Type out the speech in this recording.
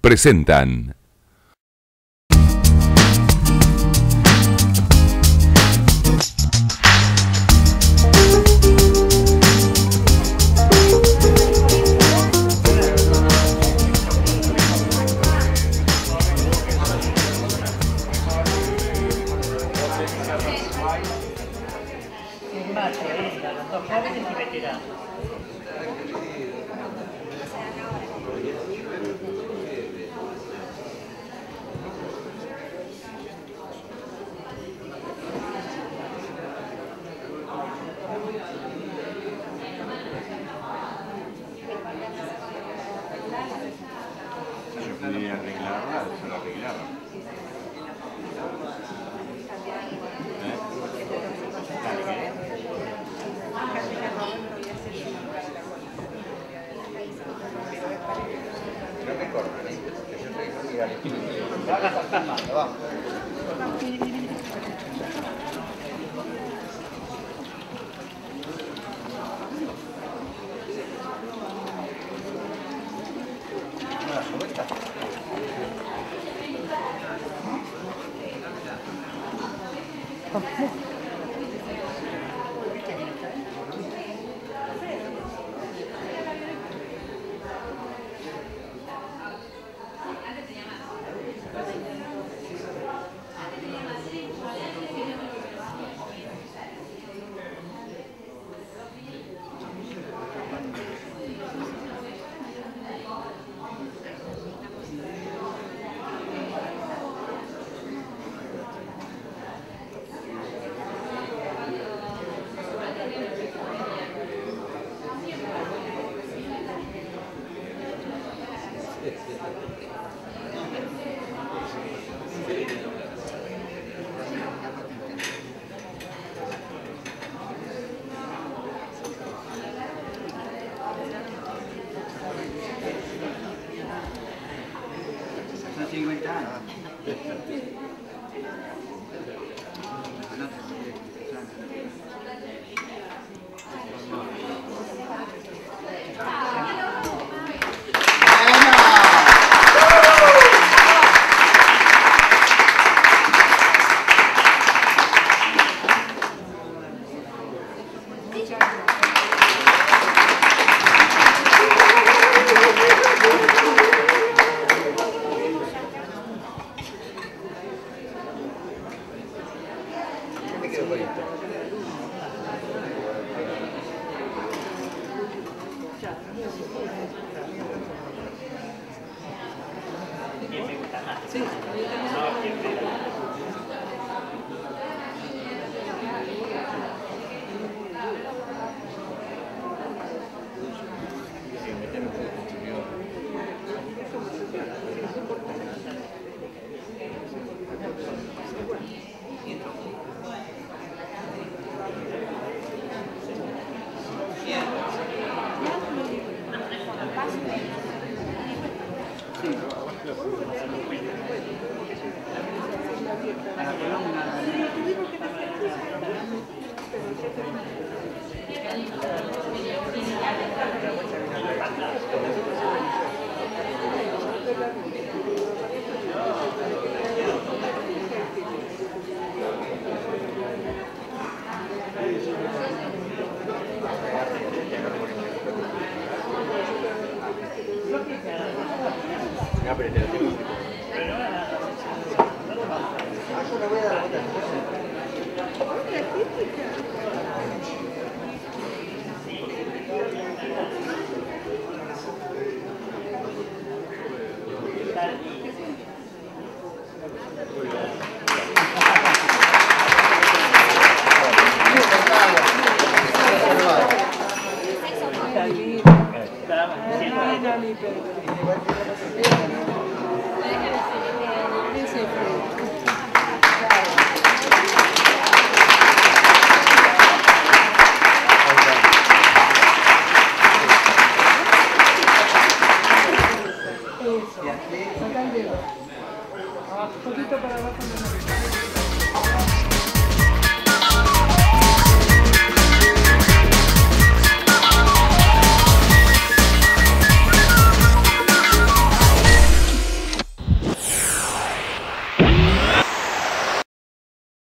presentan. ni arreglarla, se lo arreglaba. complète. he went down. bonito. Sí, también tenemos... Sí. Gracias. Un poquito para abajo.